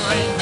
family.